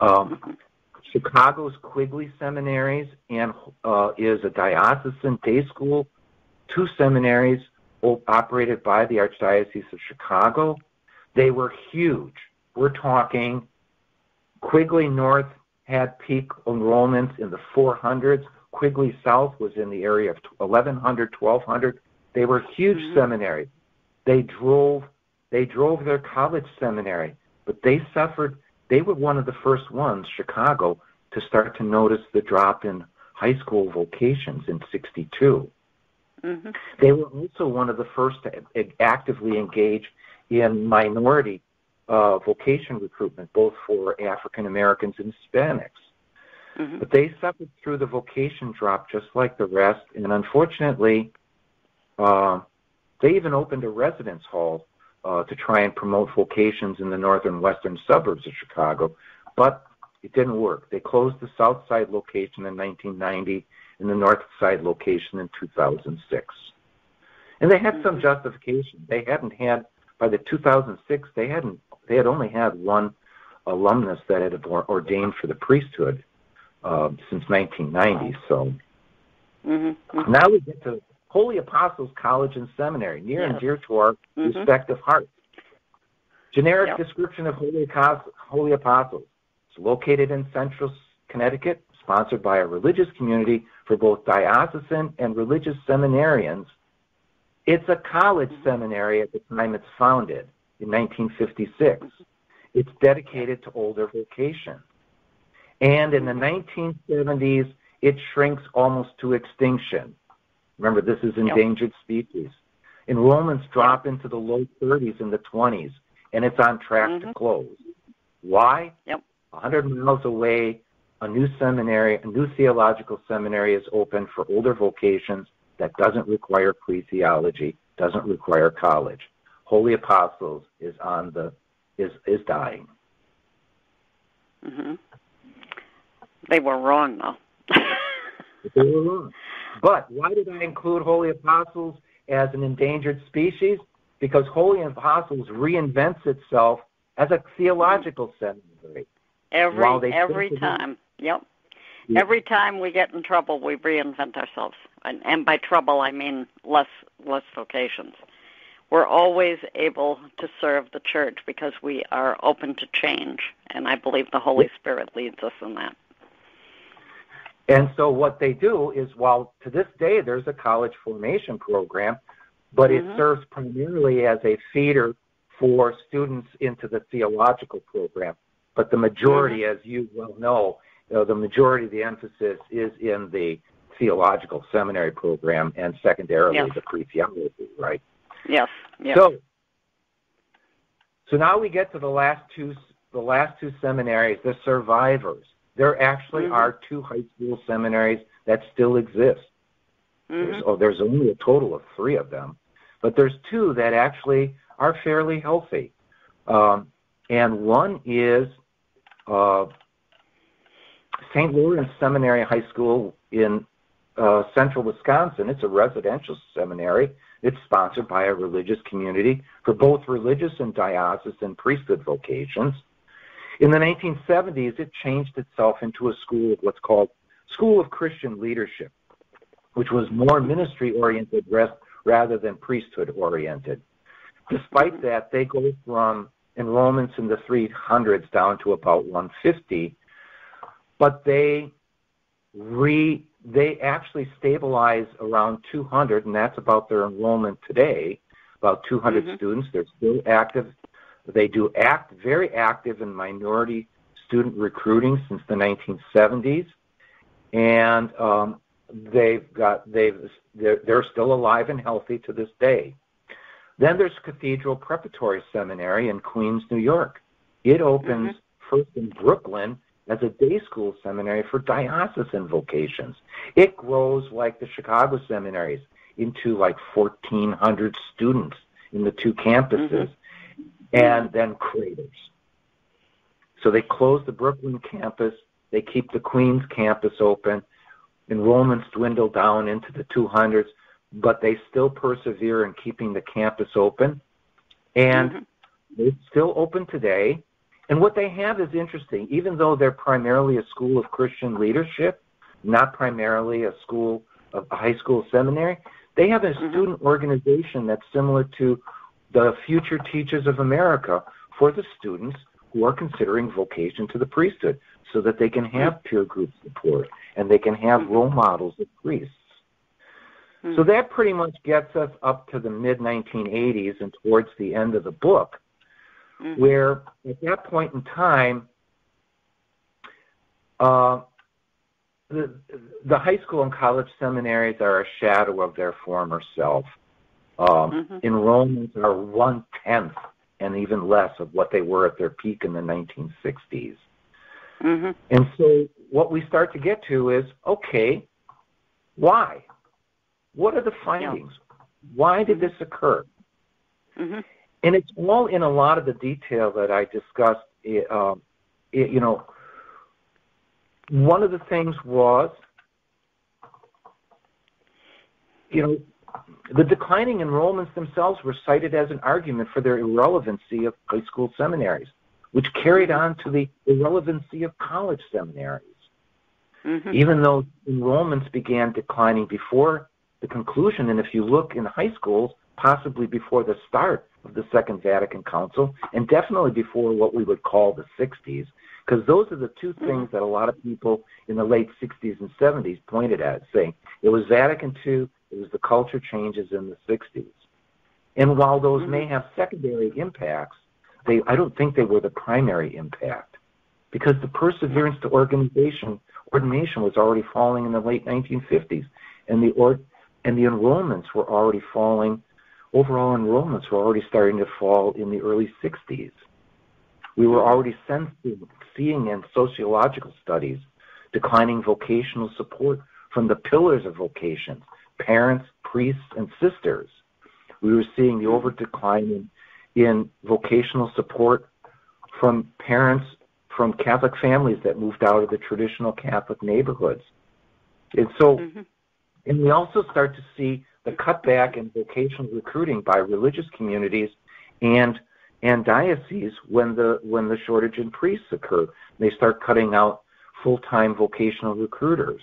Um, Chicago's Quigley Seminaries and uh, is a diocesan day school. Two seminaries operated by the Archdiocese of Chicago. They were huge. We're talking Quigley North had peak enrollments in the 400s. Quigley South was in the area of 1100, 1200. They were huge mm-hmm. seminaries. They drove they drove their college seminary, but they suffered. They were one of the first ones, Chicago, to start to notice the drop in high school vocations in 62. Mm-hmm. They were also one of the first to actively engage in minority uh, vocation recruitment, both for African Americans and Hispanics. Mm-hmm. But they suffered through the vocation drop just like the rest, and unfortunately, uh, they even opened a residence hall uh, to try and promote vocations in the northern western suburbs of Chicago, but it didn't work. They closed the south side location in 1990 and the north side location in 2006. And they had some mm-hmm. justification. They hadn't had by the 2006 they hadn't they had only had one alumnus that had been ordained for the priesthood uh, since 1990. So mm-hmm. mm-hmm. now we get to Holy Apostles College and Seminary, near yes. and dear to our mm-hmm. respective hearts. Generic yep. description of Holy, Holy Apostles. It's located in central Connecticut, sponsored by a religious community for both diocesan and religious seminarians. It's a college seminary at the time it's founded in 1956. It's dedicated to older vocation. And in the 1970s, mm-hmm. it shrinks almost to extinction. Remember, this is endangered species. Enrollments drop into the low 30s and the 20s, and it's on track mm-hmm. to close. Why? Yep. 100 miles away, a new seminary, a new theological seminary is open for older vocations that doesn't require pre-theology, doesn't require college. Holy Apostles is on the is is dying. Mm-hmm. They were wrong though. they were wrong. But why did I include Holy Apostles as an endangered species? Because Holy Apostles reinvents itself as a theological seminary. Every every time. Yep. Every time we get in trouble, we reinvent ourselves. and, and by trouble I mean less less vocations. We're always able to serve the church because we are open to change, and I believe the Holy Spirit leads us in that. And so what they do is, while to this day there's a college formation program, but mm-hmm. it serves primarily as a feeder for students into the theological program. But the majority, mm-hmm. as you well know, you know, the majority of the emphasis is in the theological seminary program and secondarily yes. the pre-theology, right? Yes. yes. So, so now we get to the last two, the last two seminaries, the survivors. There actually mm-hmm. are two high school seminaries that still exist. Mm-hmm. There's, oh, there's only a total of three of them, but there's two that actually are fairly healthy. Um, and one is uh, St. Lawrence Seminary High School in uh, central Wisconsin. It's a residential seminary. It's sponsored by a religious community for both religious and diocesan priesthood vocations. In the 1970s, it changed itself into a school of what's called School of Christian Leadership, which was more ministry oriented rather than priesthood oriented. Despite that, they go from enrollments in the 300s down to about 150, but they re they actually stabilize around 200, and that's about their enrollment today. About 200 mm-hmm. students. They're still active. They do act very active in minority student recruiting since the 1970s, and um, they've got they've they're, they're still alive and healthy to this day. Then there's Cathedral Preparatory Seminary in Queens, New York. It opens mm-hmm. first in Brooklyn as a day school seminary for diocesan vocations. It grows like the Chicago seminaries into like 1,400 students in the two campuses mm-hmm. and then craters. So they close the Brooklyn campus, they keep the Queens campus open, enrollments dwindle down into the 200s, but they still persevere in keeping the campus open. And mm-hmm. it's still open today. And what they have is interesting. Even though they're primarily a school of Christian leadership, not primarily a school of a high school seminary, they have a mm-hmm. student organization that's similar to the Future Teachers of America for the students who are considering vocation to the priesthood so that they can have mm-hmm. peer group support and they can have mm-hmm. role models of priests. So mm-hmm. that pretty much gets us up to the mid 1980s and towards the end of the book mm-hmm. where at that point in time, uh, the, the high school and college seminaries are a shadow of their former self. Um, mm-hmm. Enrollments are one tenth and even less of what they were at their peak in the 1960s. Mm-hmm. And so, what we start to get to is okay, why? What are the findings? Yeah. Why did this occur? Mm-hmm and it's all in a lot of the detail that I discussed. Um, it, you know, one of the things was, you know, the declining enrollments themselves were cited as an argument for their irrelevancy of high school seminaries, which carried on to the irrelevancy of college seminaries. Mm-hmm. Even though enrollments began declining before the conclusion, and if you look in high schools, possibly before the start of the Second Vatican Council, and definitely before what we would call the 60s, because those are the two mm-hmm. things that a lot of people in the late 60s and 70s pointed at, saying it was Vatican II, it was the culture changes in the 60s. And while those mm-hmm. may have secondary impacts, they I don't think they were the primary impact, because the perseverance to organization ordination was already falling in the late 1950s, and the or, and the enrollments were already falling overall enrollments were already starting to fall in the early 60s. We were already sensing, seeing in sociological studies declining vocational support from the pillars of vocations, parents, priests, and sisters. We were seeing the over decline in, in vocational support from parents from Catholic families that moved out of the traditional Catholic neighborhoods. And so, mm-hmm. and we also start to see the cutback in vocational recruiting by religious communities and and dioceses when the when the shortage in priests occur. They start cutting out full-time vocational recruiters.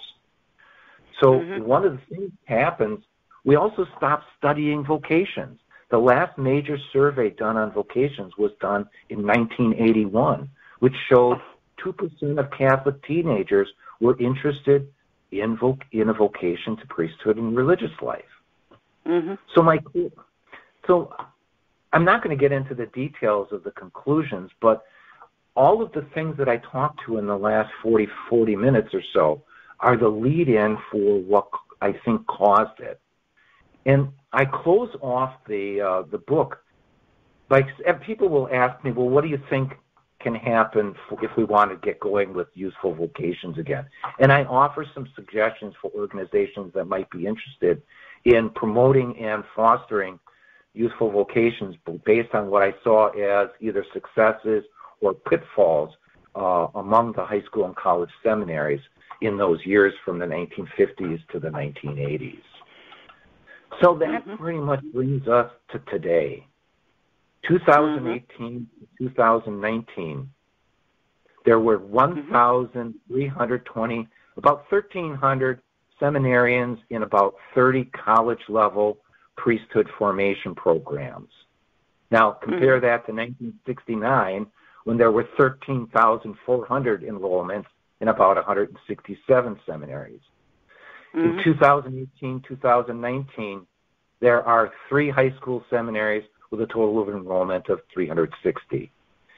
So Mhm. one of the things happens, we also stop studying vocations. The last major survey done on vocations was done in 1981, which showed 2% of Catholic teenagers were interested in, voc- in a vocation to priesthood and religious life. Mhm. So my so I'm not going to get into the details of the conclusions, but all of the things that I talked to in the last 40 40 minutes or so are the lead in for what I think caused it. And I close off the uh, the book and people will ask me, well, what do you think can happen if we want to get going with useful vocations again? And I offer some suggestions for organizations that might be interested in promoting and fostering useful vocations based on what I saw as either successes or pitfalls uh, among the high school and college seminaries in those years from the 1950s to the 1980s. So that Mhm. pretty much brings us to today. 2018 to 2019, there were 1,320, about 1,300 seminarians in about 30 college level priesthood formation programs. Now, compare that to 1969 when there were 13,400 enrollments in about 167 seminaries. In Mhm. 2018 2019, there are three high school seminaries with a total of enrollment of 360.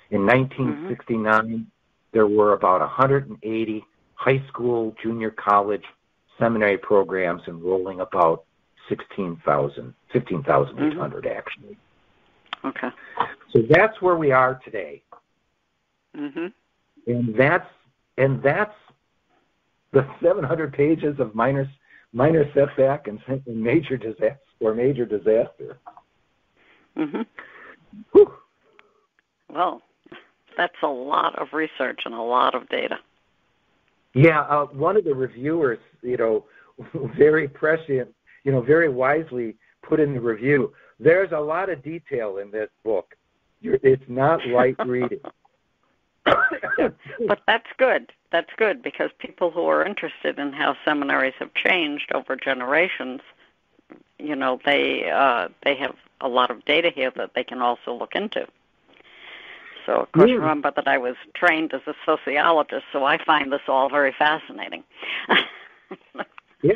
In 1969, there were about 180 high school, junior college seminary programs enrolling about 16,000, 15,800 actually. Okay. So that's where we are today. Mm-hmm. and that's and that's the 700 pages of minor minor setback and, and major disaster or major disaster. Mhm. Well, that's a lot of research and a lot of data. Yeah, uh, one of the reviewers, you know, very prescient, you know, very wisely put in the review. There's a lot of detail in this book. You're, it's not light reading. But that's good. That's good because people who are interested in how seminaries have changed over generations, you know, they uh, they have a lot of data here that they can also look into. So, of course, Yeah. remember that I was trained as a sociologist, so I find this all very fascinating. yeah,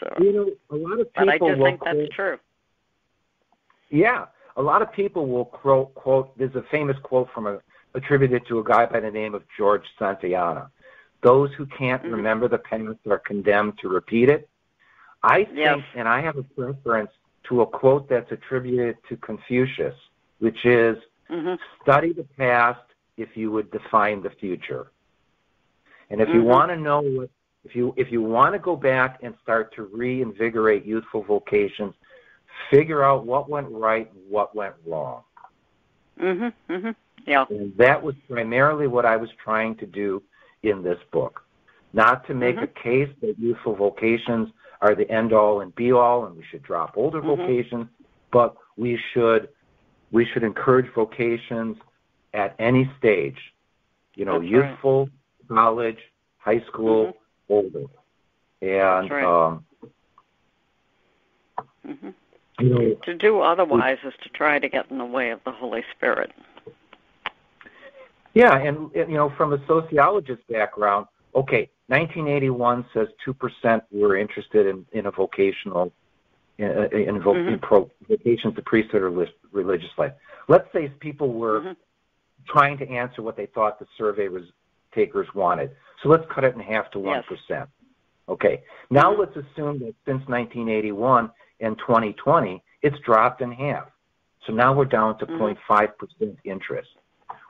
so, you know, a lot of people but I do will think that's quote- true. Yeah, a lot of people will quote, quote there's a famous quote from a attributed to a guy by the name of George Santayana. Those who can't Mhm. remember the past are condemned to repeat it. I think, Yes. and I have a preference to a quote that's attributed to Confucius, which is hmm study the past if you would define the future. And if you Mhm. want to know what if you if you want to go back and start to reinvigorate youthful vocations, figure out what went right and what went wrong. Mhm. Mhm. Yeah. And that was primarily what I was trying to do in this book. Not to make Mhm. a case that youthful vocations are the end all and be all and we should drop older Mhm. vocations, but we should we should encourage vocations at any stage. You know, That's right. youthful, college, high school, Mhm. older. And right. um hmm you know To do otherwise is to try to get in the way of the Holy Spirit. Yeah, and and, you know, from a sociologist background, okay, 1981 says two percent were interested in in a vocational in, in, vo- in Mhm. pro, vocations to priesthood or religious life. Let's say people were Mhm. trying to answer what they thought the survey was takers wanted. So let's cut it in half to one Yes. Okay. Now Mhm. let's assume that since 1981 and 2020, it's dropped in half. So now we're down to Mhm. 0.5 percent interest.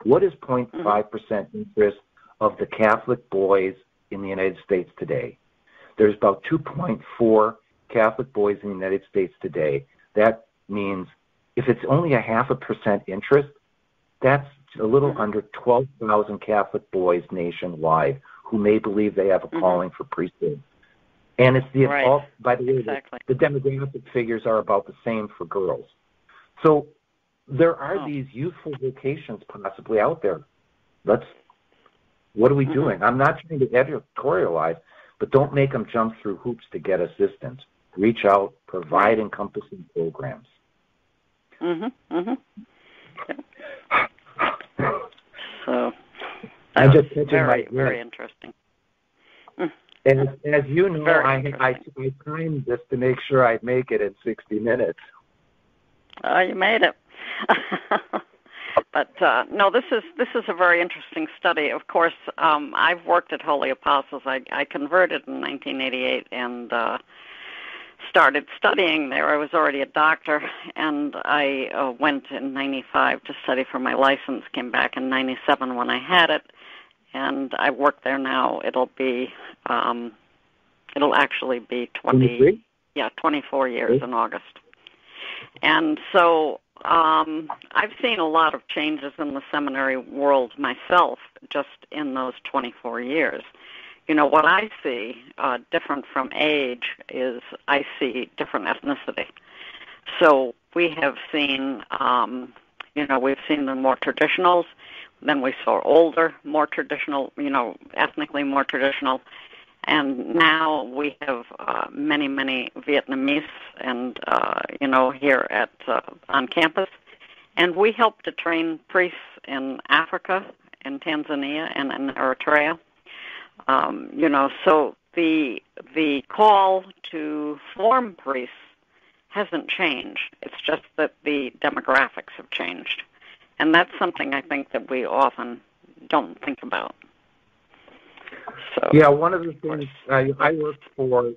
What is 0.5 percent interest of the Catholic boys in the United States today? There's about 2.4 Catholic boys in the United States today. That means if it's only a half a percent interest, that's a little Mhm. under 12,000 Catholic boys nationwide who may believe they have a Mhm. calling for priesthood. And it's the Right. all, by the way, the- Exactly. the demographic figures are about the same for girls. So there are Oh. these youthful vocations possibly out there. Let's what are we Mhm. doing? I'm not trying to editorialize, but don't make them jump through hoops to get assistance. Reach out, provide encompassing programs. Mm-hmm. Mm-hmm. So I'm just very, my very interesting. As, as you know, I, I. I timed this to make sure I'd make it in 60 minutes. Oh, you made it. but uh, no, this is this is a very interesting study. Of course, um, I've worked at Holy Apostles. I, I converted in 1988 and uh, started studying there. I was already a doctor, and I uh, went in '95 to study for my license. Came back in '97 when I had it, and I work there now. It'll be um, it'll actually be 20 23? yeah 24 years Okay. in August. And so um, I've seen a lot of changes in the seminary world myself just in those 24 years. You know, what I see uh, different from age is I see different ethnicity. So we have seen, um, you know, we've seen the more traditionals, then we saw older, more traditional, you know, ethnically more traditional, and now we have uh, many, many Vietnamese, and uh, you know, here at uh, on campus, and we help to train priests in Africa, in Tanzania, and in Eritrea. Um, you know, so the the call to form priests hasn't changed. It's just that the demographics have changed, and that's something I think that we often don't think about. So Yeah, one of the things I, I worked for,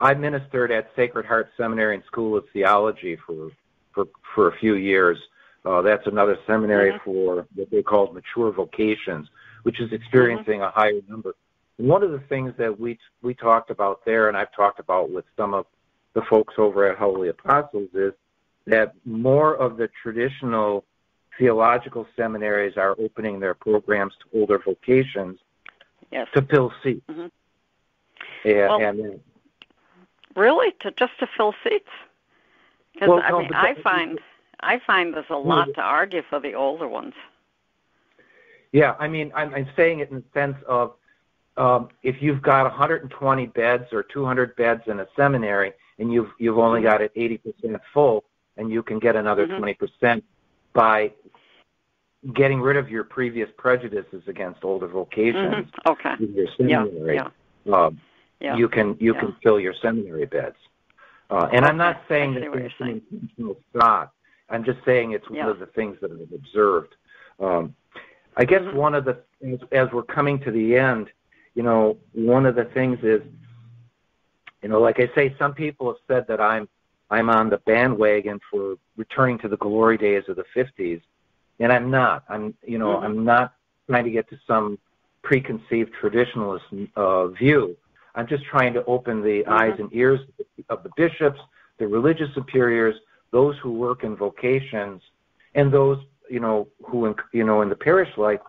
I ministered at Sacred Heart Seminary and School of Theology for for for a few years. Uh, that's another seminary Mhm. for what they call mature vocations, which is experiencing a higher number. And one of the things that we we talked about there, and I've talked about with some of the folks over at Holy Apostles, is that more of the traditional theological seminaries are opening their programs to older vocations yes, to fill seats. Mhm. And, Well, and then- really, to just to fill seats. Because Well, I mean, I find I find there's a lot to argue for the older ones. Yeah, I mean, I'm, I'm saying it in the sense of um, if you've got 120 beds or 200 beds in a seminary, and you've you've only got it 80% full, and you can get another Mhm. 20% by getting rid of your previous prejudices against older vocations Mhm. Okay. in your Yeah. seminary. Yeah. um, Yeah. you can you Yeah. can fill your seminary beds. Uh, and I'm not saying that that's an intentional thought. I'm just saying it's Yeah. one of the things that I've observed. Um, I guess Mhm. one of the as, as we're coming to the end, you know, one of the things is, you know, like I say, some people have said that I'm I'm on the bandwagon for returning to the glory days of the 50s, and I'm not. I'm you know Mhm. I'm not trying to get to some preconceived traditionalist uh, view. I'm just trying to open the Mhm. eyes and ears of the bishops, the religious superiors, those who work in vocations, and those you know who in, you know in the parish life.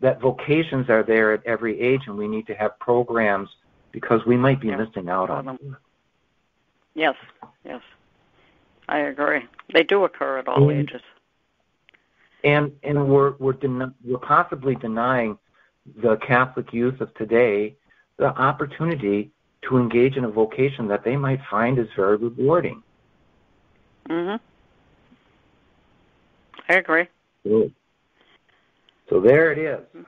That vocations are there at every age, and we need to have programs because we might be Yeah. missing out on them. Yes. Yes. I agree. They do occur at all Mhm. ages. and and we're we're den- we're possibly denying the Catholic youth of today the opportunity to engage in a vocation that they might find is very rewarding. Mhm. I agree. So, so there it is.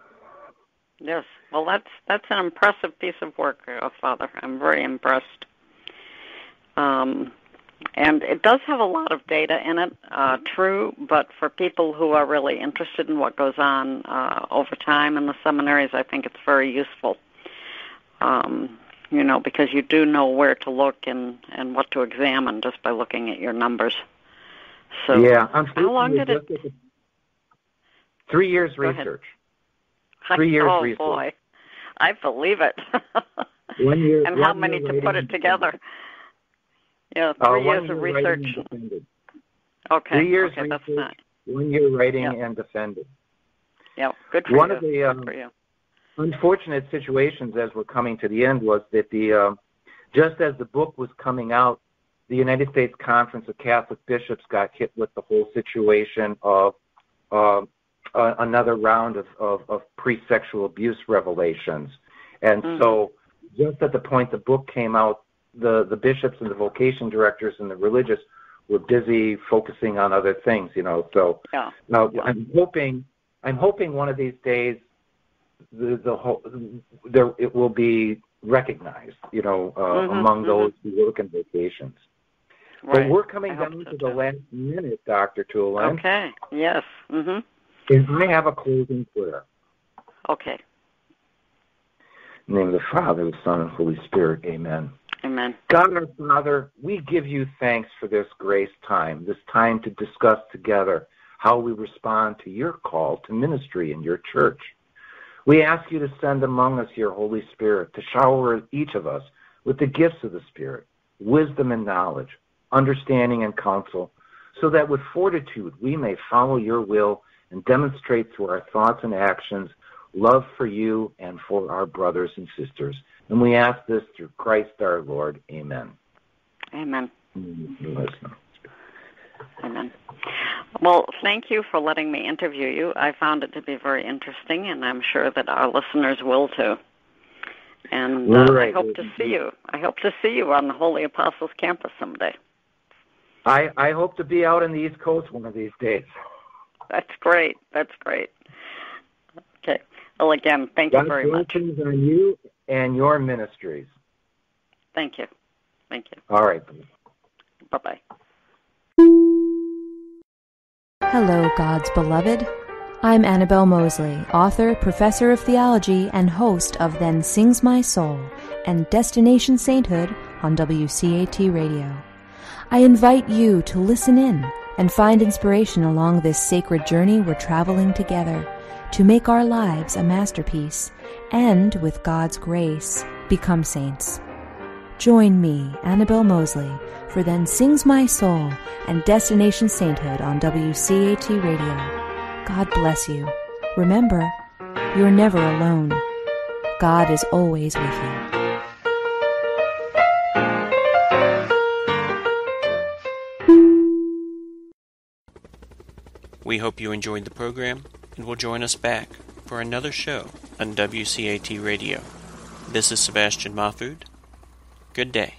Yes. Well, that's that's an impressive piece of work, uh, Father. I'm very impressed. Um, and it does have a lot of data in it, uh, true. But for people who are really interested in what goes on uh, over time in the seminaries, I think it's very useful. Um, you know, because you do know where to look and and what to examine just by looking at your numbers. So yeah, how long did it? Three years Go ahead. research. Three years oh research. boy, I believe it. One year. and how many to put it together? Yeah, Uh, three one years of year writing research. Okay, Three years okay, that's research. not. One year writing Yeah. and defended. Yeah, good for One you. of the um, unfortunate situations as we're coming to the end was that the um, just as the book was coming out, the United States Conference of Catholic Bishops got hit with the whole situation of um uh, another round of, of, of pre-sexual abuse revelations, and Mhm. so just at the point the book came out, the the bishops and the vocation directors and the religious were busy focusing on other things, you know. So Yeah. now I'm hoping I'm hoping one of these days the the whole there it will be recognized, you know, uh, Mhm, among mhm. those who work in vocations. Right. But we're coming down so, to the too. last minute, Dr. Toolin. Okay. Yes. Mm-hmm. And I have a closing prayer. Okay. In the name of the Father, the Son, and Holy Spirit. Amen. Amen. God our Father, we give you thanks for this grace time, this time to discuss together how we respond to your call to ministry in your church. We ask you to send among us your Holy Spirit to shower each of us with the gifts of the Spirit, wisdom and knowledge, understanding and counsel, so that with fortitude we may follow your will and demonstrate through our thoughts and actions love for you and for our brothers and sisters. And we ask this through Christ our Lord. Amen. Amen. Amen. Well, thank you for letting me interview you. I found it to be very interesting, and I'm sure that our listeners will too. And uh, I hope to see you. I hope to see you on the Holy Apostles campus someday. I, I hope to be out on the East Coast one of these days. That's great. That's great. Okay. Well, again, thank you very much. blessings on you and your ministries. Thank you. Thank you. All right. Bye bye. Hello, God's beloved. I'm Annabelle Moseley, author, professor of theology, and host of Then Sings My Soul and Destination Sainthood on WCAT Radio. I invite you to listen in and find inspiration along this sacred journey we're traveling together to make our lives a masterpiece and, with God's grace, become saints. Join me, Annabelle Moseley, for Then Sings My Soul and Destination Sainthood on WCAT Radio. God bless you. Remember, you're never alone. God is always with you. We hope you enjoyed the program and will join us back for another show on WCAT Radio. This is Sebastian Mahfood. Good day.